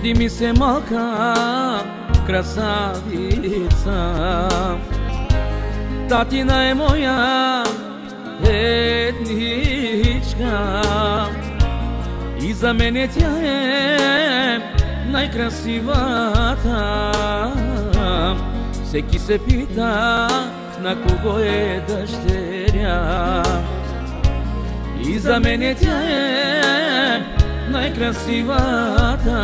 Роди ми се малка красавица. Татина е моја едничка И за мене тя е најкрасивата. Секи се пита на кого е дъщеря. И за мене тя е најкрасивата.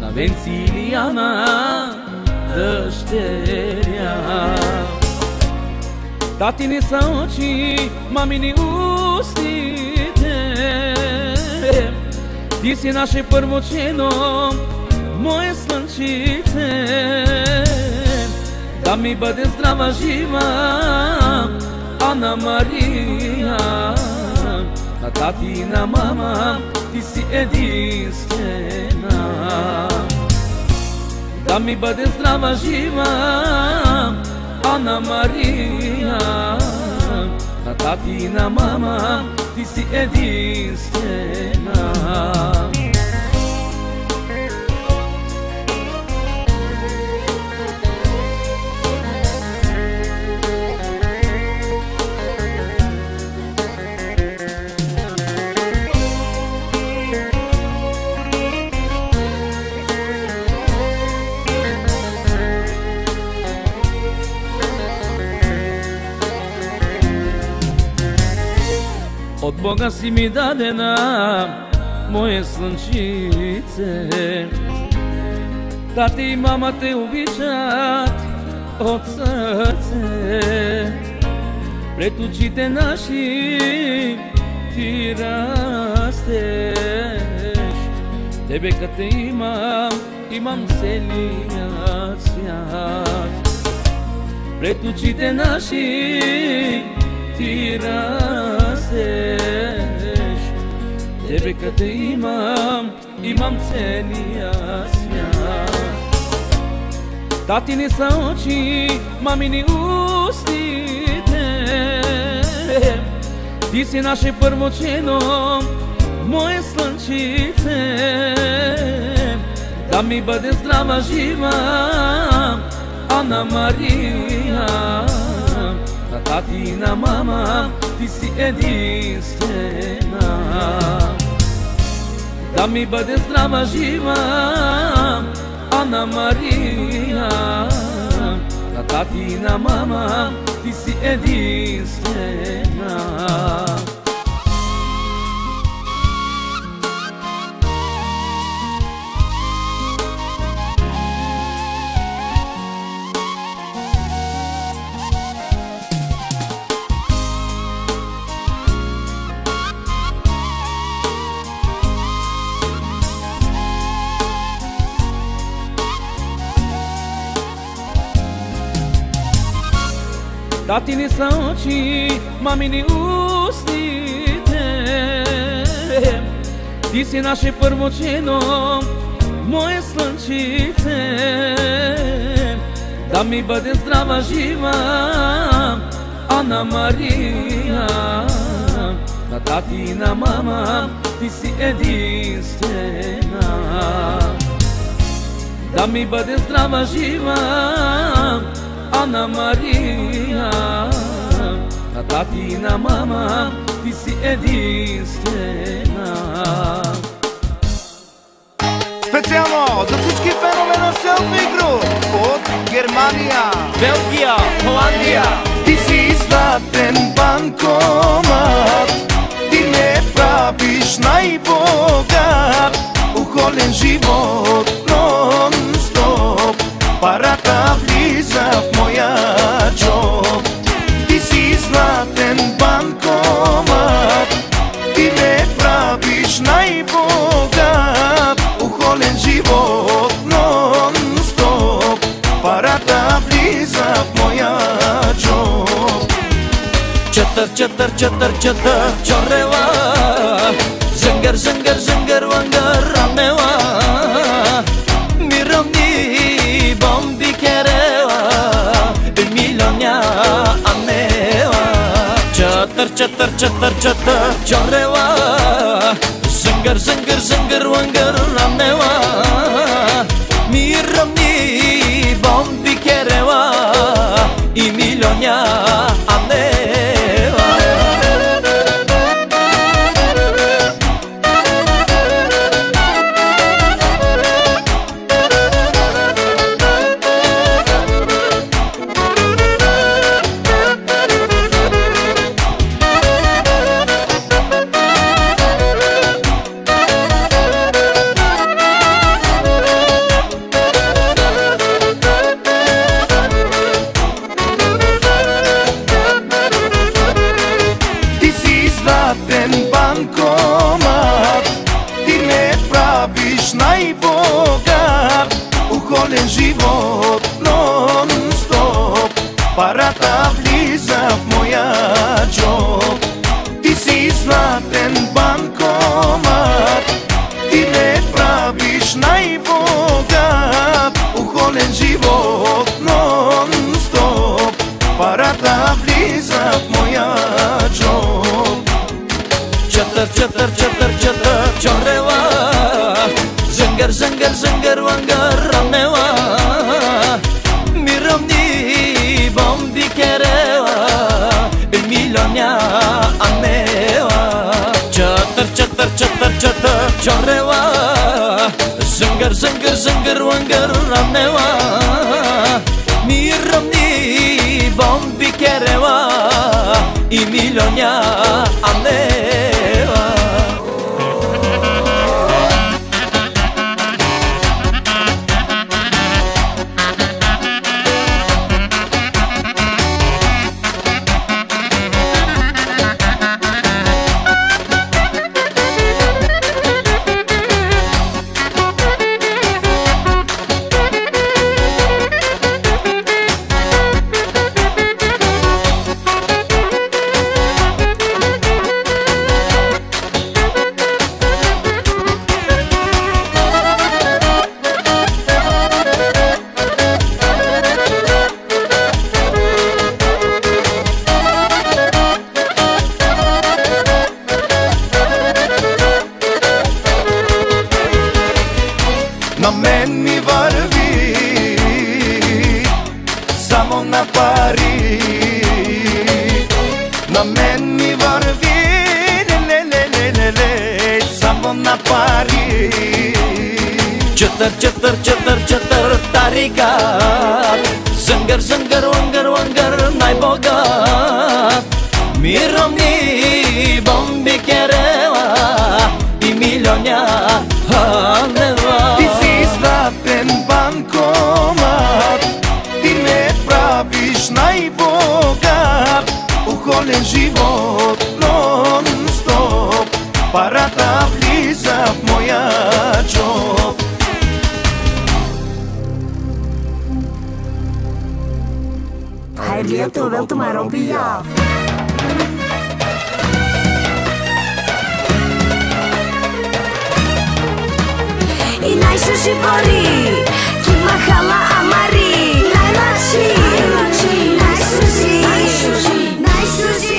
На Венцилијана дъщеря. Да Татини са очи, мамини устите. Ти си наше първочено, моје слънчице Да ми бъде здрава жива, Ана Мария Na tati na mama ti si edinstvena Da mi bude zdrava živa Ana Maria. Na tati na mama ti si edinstvena Бога си ми дадена, моје слънчице. Тати и мама те обичат од срце. Пред очите наши ти растеш. Тебе кад имам, имам целият свят. Пред очите наши ти растеш Тебе каде имам, имам целият свят Татини са очи, мамини устите Ти си наше първочено, моје слънчице. Да ми бъде здрава жива, Ана Мария На тати и на мама ти си единствена. da mi bëdis drama zhima Ana Maria. Da tati na mama ti si e Татини са очи, мамини устите. Ти си наше първочено, моје слънчице. Да ми бъде здрава жива, Ана Мария. На тати и на мама, ти си единствена. Да ми бъде здрава жива, Ana Maria A tatina mama ti si jedinstvena. Specijalno za srpski fenomeno selfie group od Germanija, Belgija, Holandija. Ti si izdaten bankomat Ti ne praviš najbogat Uholjen život non Парата влиза в моја джоб Ти си златен банкомат Ти ме правиш најбогат. Ухолен живот нон-стоп. Парата влиза в моја джоб Чатар, чатар, чатар, чатар, чорева chatter chatter chatter चौरेवा singer singer singer वंगर रामनेवा Chatter chatter chatter çoreva Zıngır zıngır zıngır vangır rameva Miramni bombi di kereva Il milonia ameva Chatter chatter çatır çatır çoreva Zıngır zıngır zıngır vangır rameva Miramni bom di kereva samo na pari Na men mi varvi le le le le le le Samo na pari Četar četar četar četar tarika Zângar zângar wangar wangar najbogat Mirom правиш најбогат Ухолен живот нон-стоп Парата влиза в моја джоб Hij wil wel te maar op jou. И најшуши бори, ки махала амари. 世界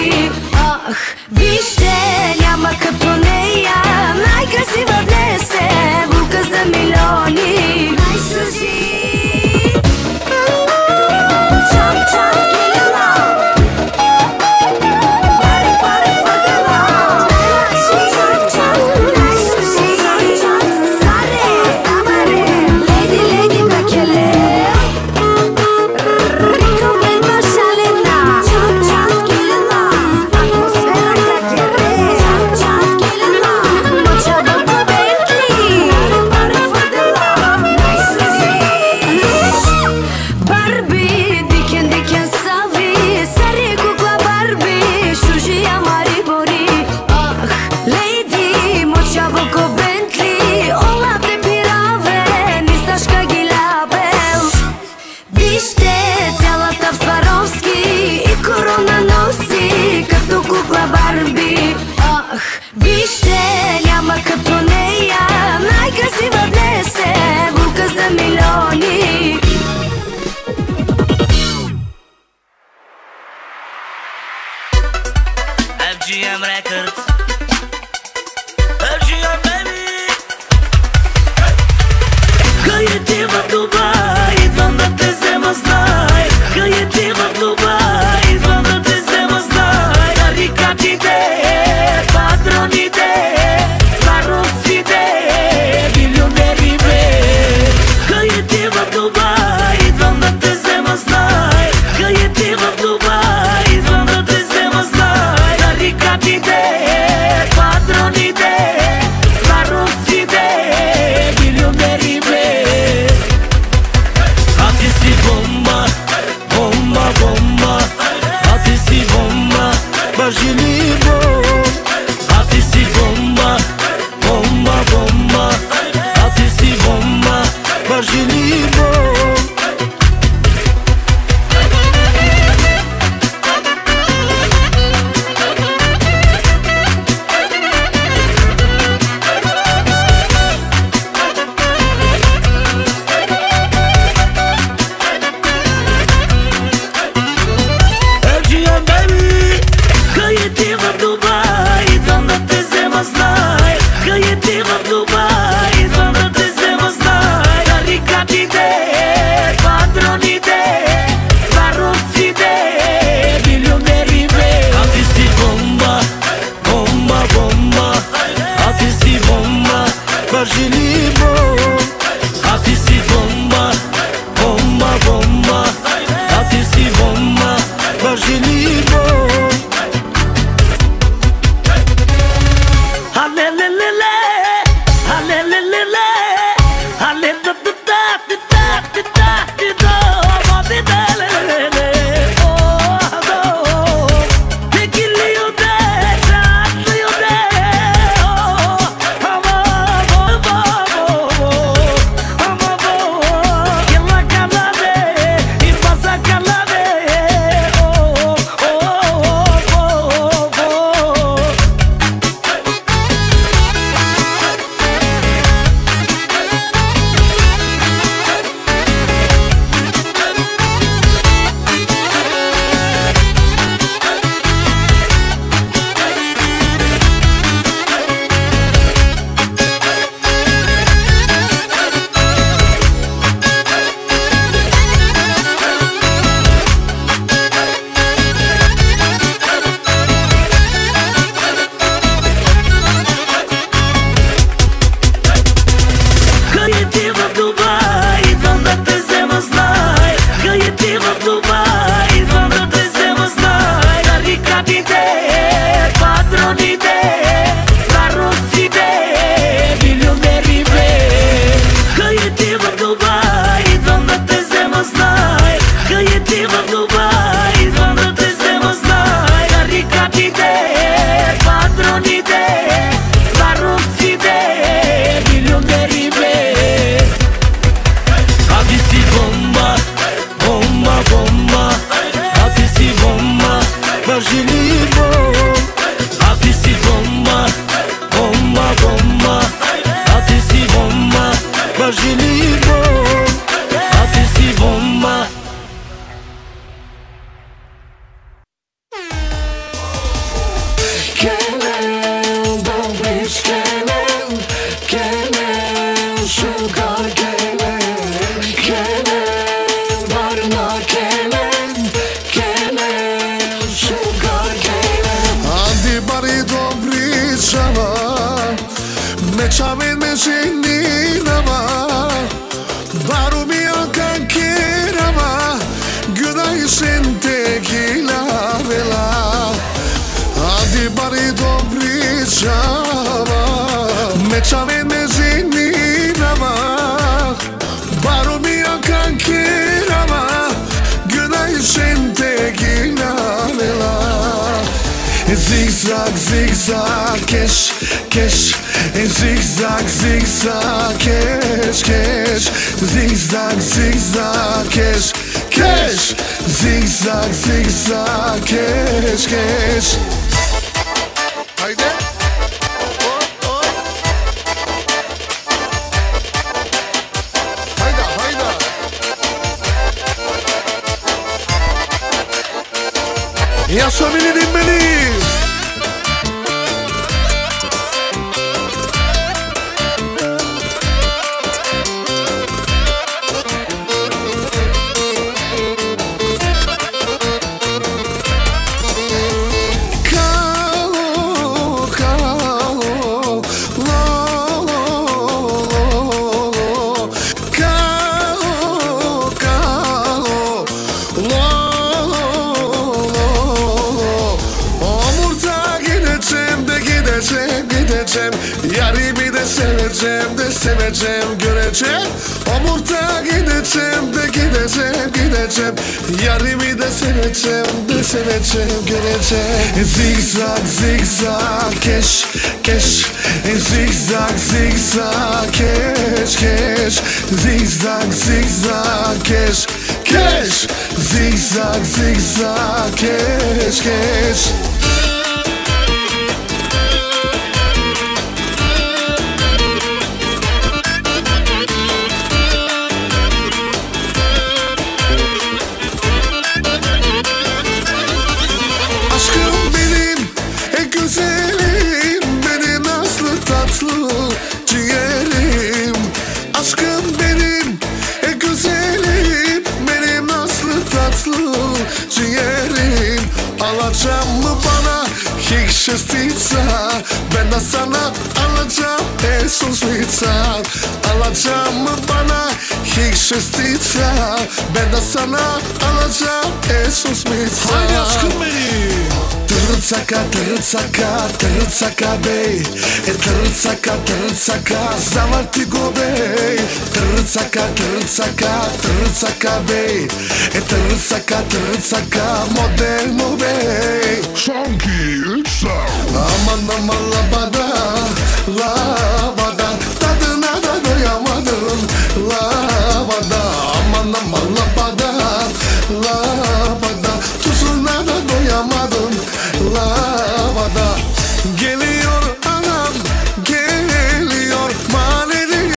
deep padroni del keş keş e zigzag zigzag keş keş zigzag zigzag keş keş zigzag zigzag keş keş Haydi seveceğim göreceğim Zigzag zigzag keş keş Zigzag zigzag keş keş Zigzag zigzag keş keş Zigzag zigzag keş keş ciğerim Alacağım mı bana? Hiç şestica Ben de sana alacağım. Esos lica Alacağım mı bana hiç şestica Ben de sana alacağım esos lica Haydi aşkım benim. Tırıtsaka tırıtsaka tırıtsaka bey E tırıtsaka tırıtsaka zavartigo bey Tırıtsaka tırıtsaka tırıtsaka bey E tırıtsaka tırıtsaka moderno bey Sanki üç sound. Aman aman